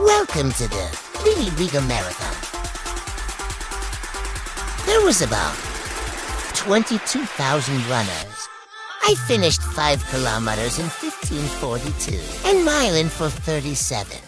Welcome to the Rimi Riga marathon. There was about 22,000 runners. I finished 5 kilometers in 1542 and miling for 37.